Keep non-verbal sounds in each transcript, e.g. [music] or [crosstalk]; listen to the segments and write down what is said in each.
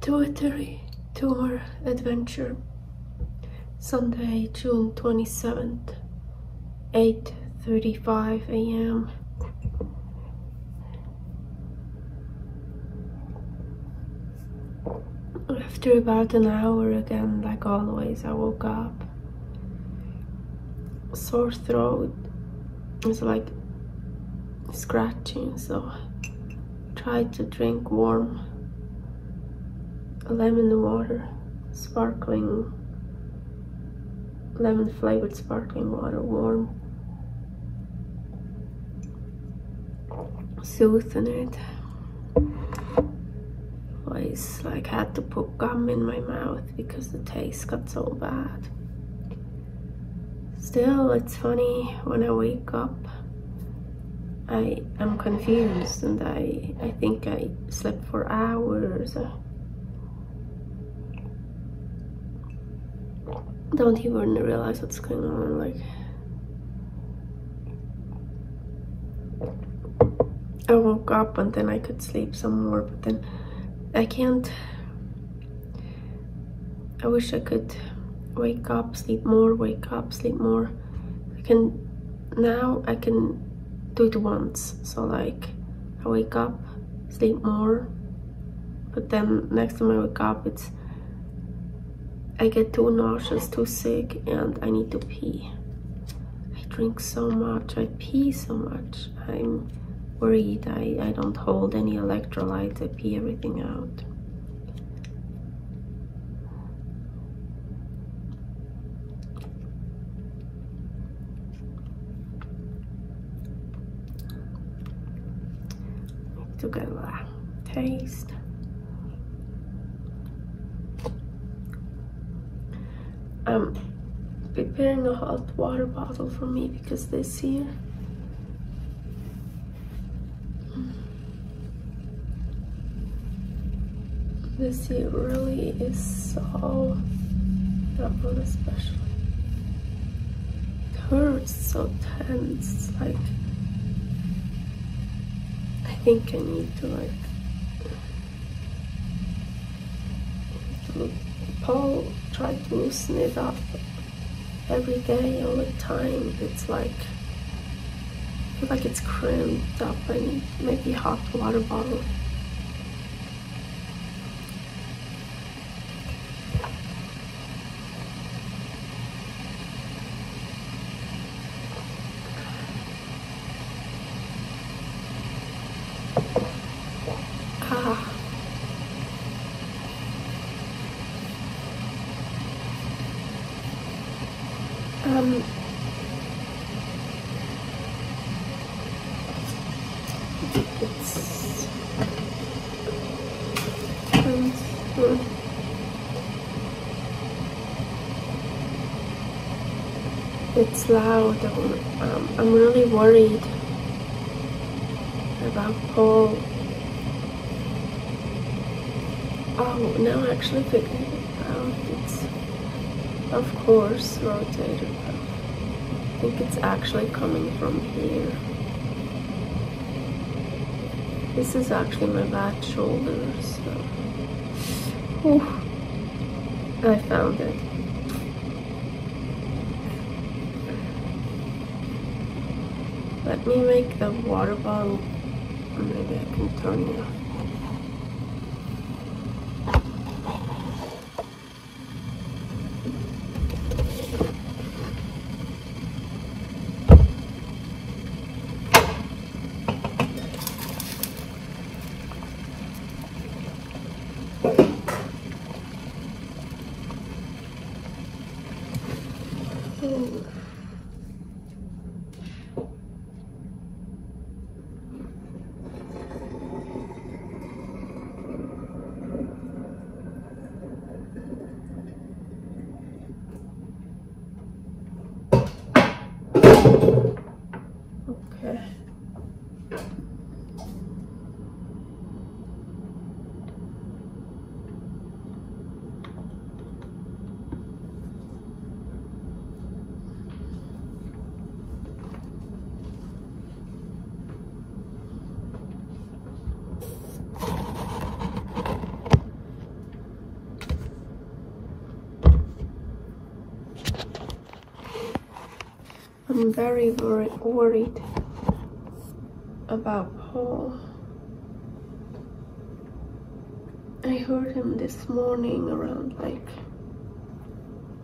pituitary tumor adventure Sunday, June 27th, 8.35 a.m. After about an hour again, like always, I woke up. Sore throat. It's like scratching, so I tried to drink warm lemon water, sparkling, lemon flavored sparkling water, warm, soothing it. Always like had to put gum in my mouth because the taste got so bad. Still, it's funny when I wake up. I am confused and I I think I slept for hours. Don't even realize what's going on. Like I woke up and then I could sleep some more, but then I can't. I wish I could wake up, sleep more, wake up, sleep more. I can now I can do it once. So like I wake up, sleep more, but then next time I wake up it's I get too nauseous, too sick, and I need to pee. I drink so much, I pee so much. I'm worried I, I don't hold any electrolytes, I pee everything out. To get a taste. I'm preparing a hot water bottle for me because this year this year really is so one especially. It hurts so tense like I think I need to like Paul tried to loosen it up every day all the time. It's like I feel like it's cramped up. Need maybe hot water bottle Um, it's it's loud. I'm, um, I'm really worried about Paul. Oh, now I actually figured it out. It's, of course, rotated. I think it's actually coming from here. This is actually my back shoulder, so. Whew. I found it. Let me make the water bottle. Maybe I can turn it off. Ooh. Okay. I'm very, very worried about Paul. I heard him this morning around like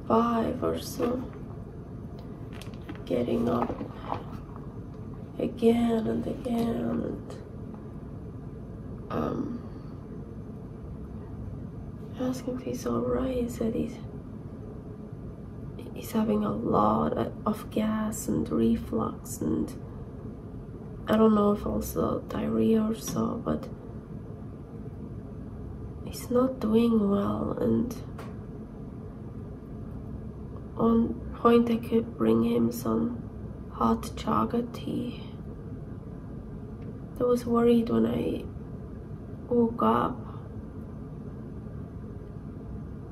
five or so, getting up again and again and um, asking if he's alright. He said he's he's having a lot of gas and reflux and I don't know if also diarrhea or so, but he's not doing well and on point I could bring him some hot chaga tea. I was worried when I woke up.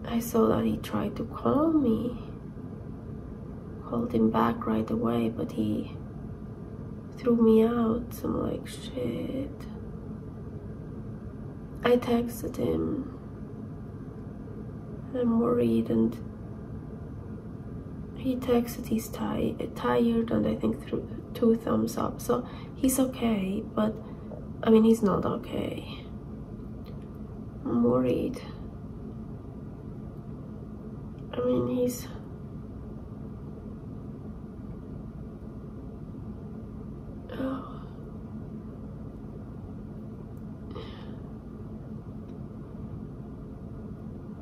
I saw that he tried to call me called him back right away, but he threw me out. I'm like, shit. I texted him. I'm worried and he texted he's uh, tired and I think threw two thumbs up. So he's okay, but I mean, he's not okay. I'm worried. I mean, he's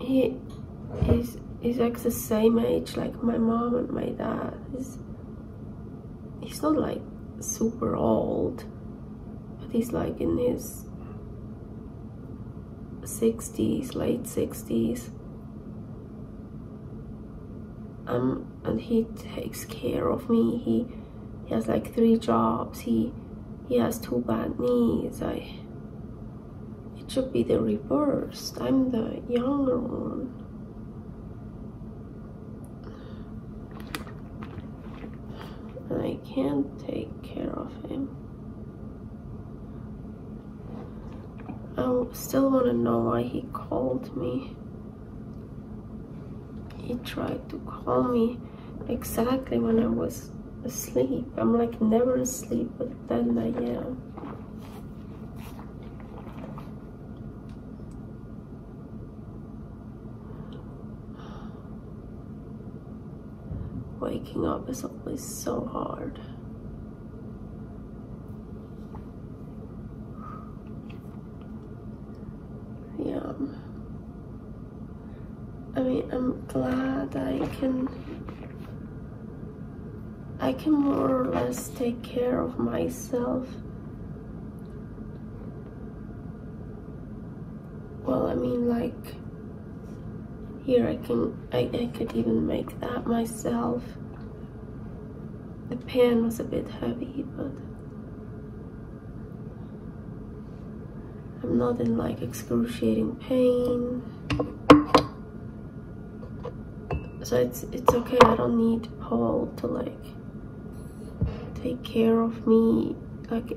he is he's like the same age like my mom and my dad he's he's not like super old but he's like in his 60s late 60s um and he takes care of me. He he has like three jobs. He he has two bad knees. I should be the reverse. I'm the younger one. And I can't take care of him. I still want to know why he called me. He tried to call me exactly when I was asleep. I'm like never asleep, but then I am. Waking up is always so hard. Yeah. I mean, I'm glad I can I can more or less take care of myself. Well, I mean, like, here I can, I, I could even make that myself. The pan was a bit heavy, but I'm not in like excruciating pain. So it's it's okay, I don't need Paul to like take care of me like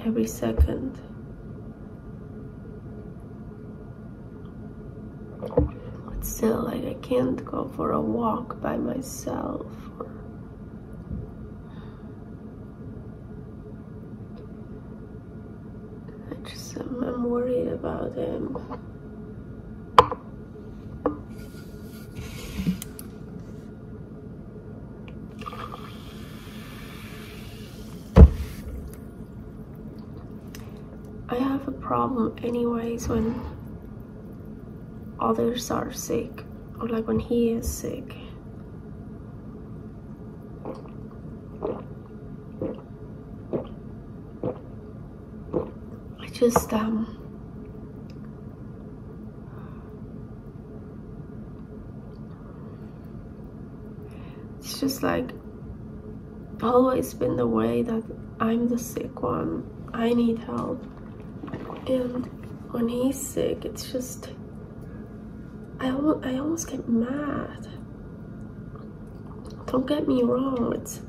every second. Still like I can't go for a walk by myself I just I'm, I'm worried about him. I have a problem anyways when others are sick or like when he is sick. I just um it's just like always been the way that I'm the sick one. I need help. And when he's sick it's just I, I almost get mad. Don't get me wrong, it's,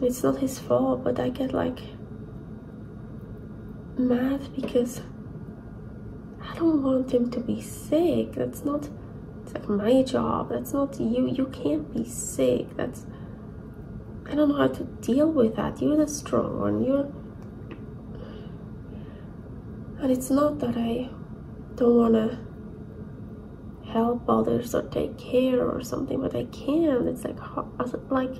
it's not his fault, but I get like mad because I don't want him to be sick. That's not, it's like my job. That's not you. You can't be sick. That's, I don't know how to deal with that. You're the strong one. You're and it's not that I don't want to help others or take care or something, but I can't. It's like, like,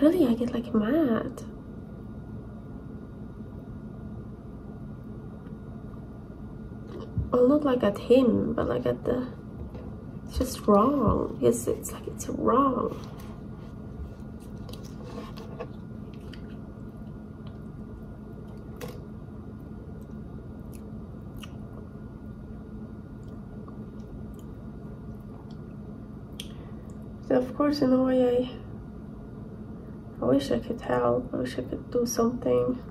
really, I get like mad. Well, not like at him, but like at the. It's just wrong. Yes, it's like it's wrong. Of course, in a way, I, I wish I could help. I wish I could do something.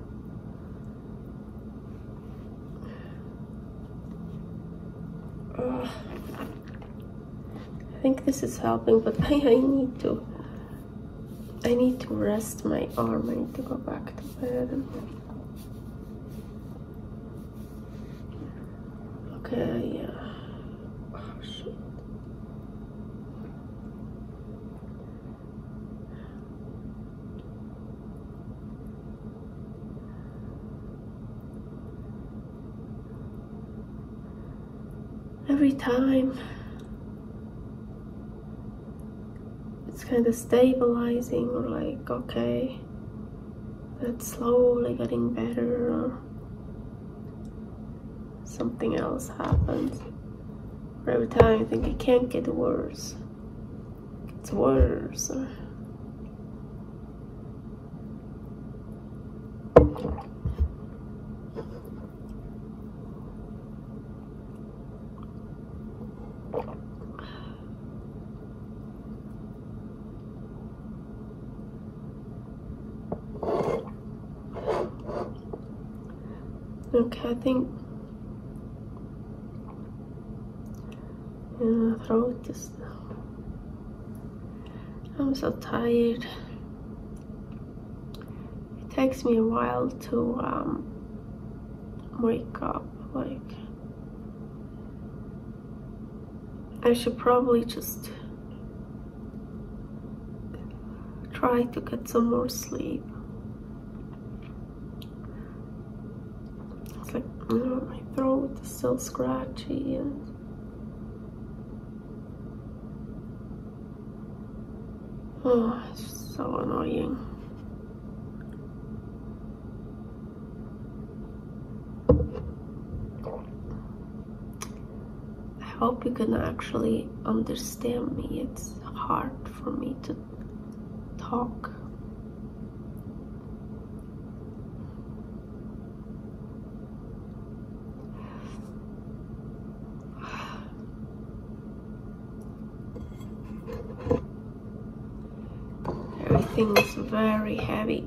Uh, I think this is helping, but [laughs] I, I need to. I need to rest my arm. I need to go back to bed. Okay, yeah. Every time it's kind of stabilizing or like okay that's slowly getting better or something else happens. Or every time I think it can't get worse. It's worse Okay, I think yeah, throat is I'm so tired. It takes me a while to um, wake up. Like I should probably just try to get some more sleep. My throat is still scratchy and oh it's so annoying. I hope you can actually understand me. It's hard for me to talk is very heavy